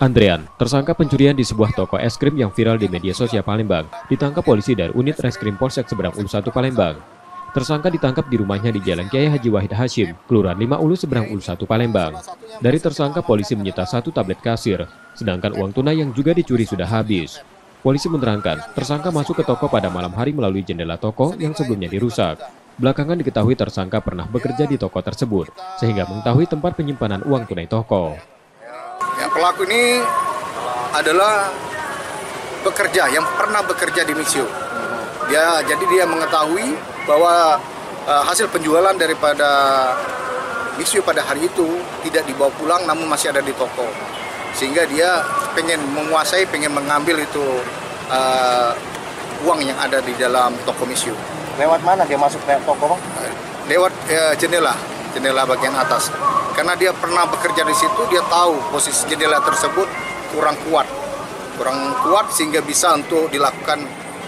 Andrean, tersangka pencurian di sebuah toko es krim yang viral di media sosial Palembang, ditangkap polisi dari unit reskrim Polsek Seberang Ulu 1 Palembang. Tersangka ditangkap di rumahnya di Jalan Kiai Haji Wahid Hashim, Kelurahan 5 Ulu Seberang Ulu 1 Palembang. Dari tersangka polisi menyita satu tablet kasir, sedangkan uang tunai yang juga dicuri sudah habis. Polisi menerangkan, tersangka masuk ke toko pada malam hari melalui jendela toko yang sebelumnya dirusak. Belakangan diketahui tersangka pernah bekerja di toko tersebut, sehingga mengetahui tempat penyimpanan uang tunai toko. Pelaku ini adalah pekerja yang pernah bekerja di Misiu. Dia jadi dia mengetahui bahwa uh, hasil penjualan daripada Misiu pada hari itu tidak dibawa pulang namun masih ada di toko. Sehingga dia pengen menguasai, pengen mengambil itu uh, uang yang ada di dalam toko Misiu. Lewat mana dia masuk ke toko, Bang? Lewat uh, jendela, jendela bagian atas. Karena dia pernah bekerja di situ dia tahu posisi jendela tersebut kurang kuat. Kurang kuat sehingga bisa untuk dilakukan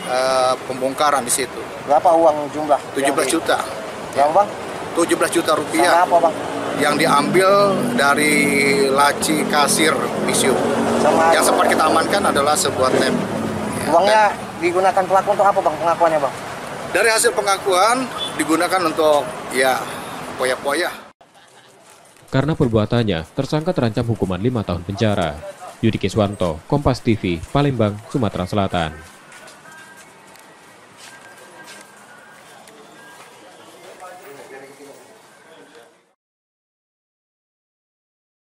uh, pembongkaran di situ. Berapa uang jumlah 17 yang juta. Yang bang 17 juta rupiah. Sama apa bang? Yang diambil dari laci kasir misiu. Sama yang sempat kita amankan adalah sebuah tem uangnya digunakan pelaku untuk apa bang? Pengakuannya bang? Dari hasil pengakuan digunakan untuk ya poya-poya. Karena perbuatannya, tersangka terancam hukuman lima tahun penjara. Yudi Kiswanto, Kompas TV, Palembang, Sumatera Selatan.